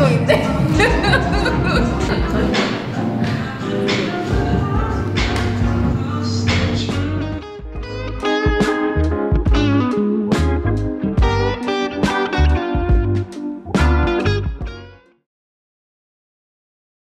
といて。